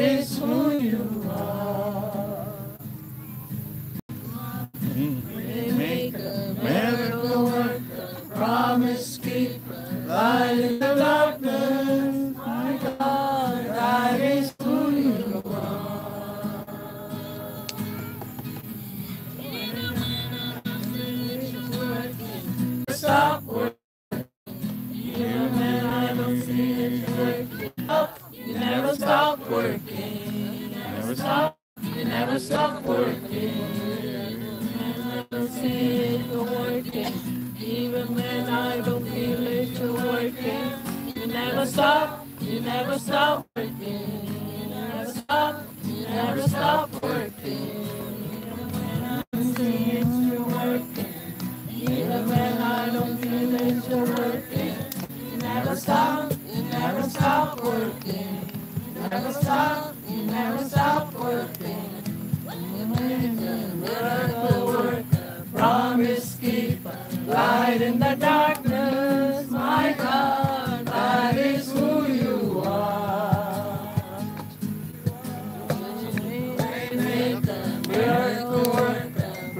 is who you are. Stop. You never stop working. You never stop. You never stop working. Even when I see it you're working. Even when I don't feel it you're working. You never stop. You never stop working. You never stop. You never stop working. Miracle worker, promise keeper, light in the darkness,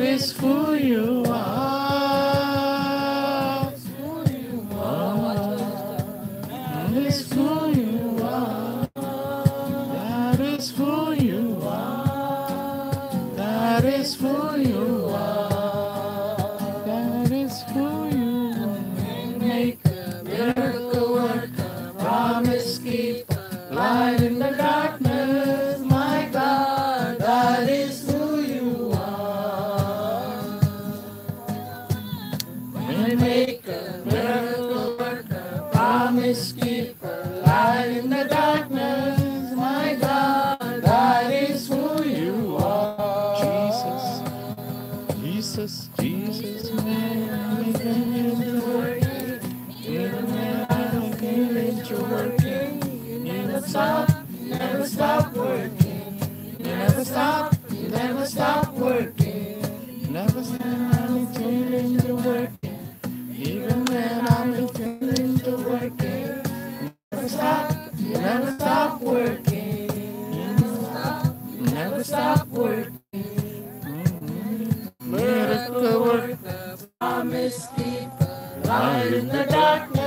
That is who you are. Who you are. That is who you are. That is who you are. Are. Maker, miracle promise keeper, light stop working. Never stop, feeling you're working. Even when I'm feeling you're working. Never stop, never stop working. Never stop, working. Mm-hmm. Miracle worker, promise keeper, light in the darkness,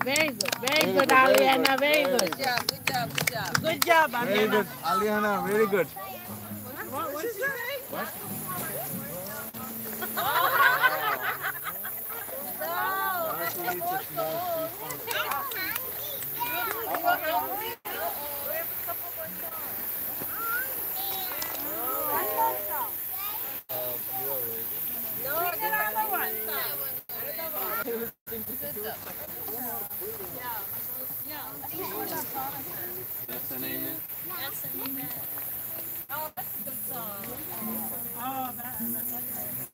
good, very good, very good, Aliana, very good. Good job, good job, good job. Good job, Very Aliana. good, Aliana. Very good. What, what did you say? an amen? Yes, an amen. Oh, that's a good song. Oh, that, that's like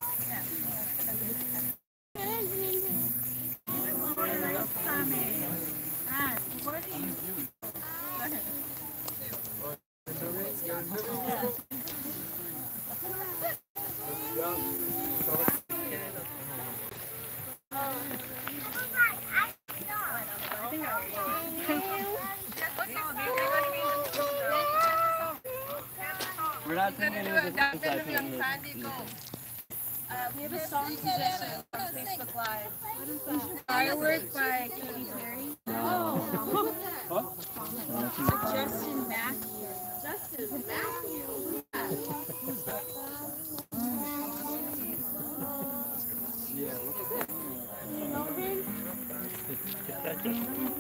We're not singing any of the songs I Sandy, think. go. We have a song suggestion. Facebook Live. What is that? Firework by Katy Perry. Oh. Justin Matthews. Justin Matthews. Je-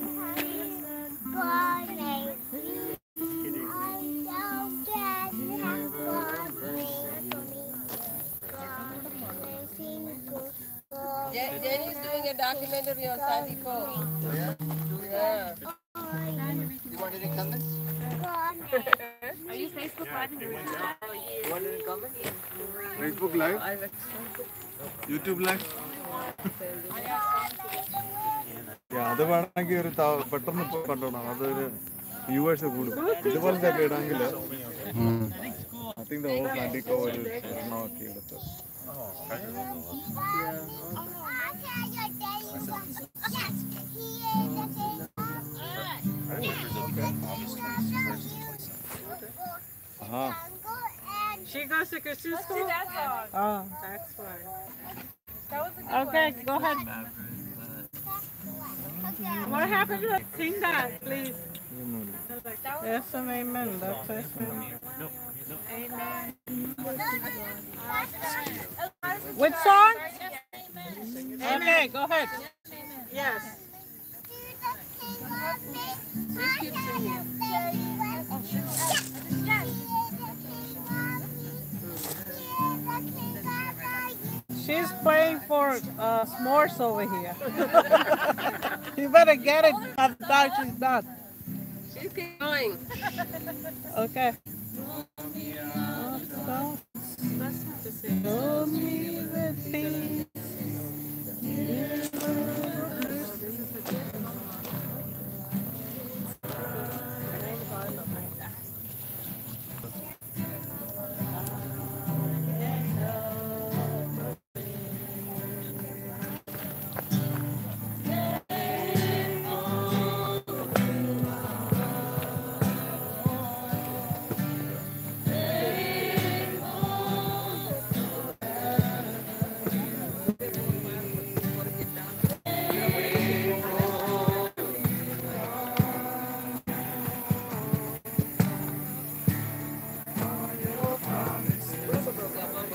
Jenny's doing a documentary on Sandipo. Yeah. You wanted to come in? Are you Facebook Live? Facebook live YouTube live അത് വേണമെങ്കിൽ ഒരു ത- പെട്ടെന്ന് ഇപ്പൊ കണ്ടോണം അതൊരു viewers കൂടും ഇതുപോലത്തെ ഒക്കെ ഇടാമെങ്കിൽ ഐ തിങ്ക് ഓൾ പ്ലാന്റിക്കോ ഒരു എണ്ണമൊക്കെ എടുത്ത് Huh. She goes to Christian Let's school? That oh. That's fun. That okay, one. go ahead. What happened to that? Sing that, please. Yes and amen. That's it. No. Amen. Which song? Amen. Okay, go ahead. Yes. yes. She's playing for uh, s'mores over here. you better get it the time she's done. She's going. Okay. Show me things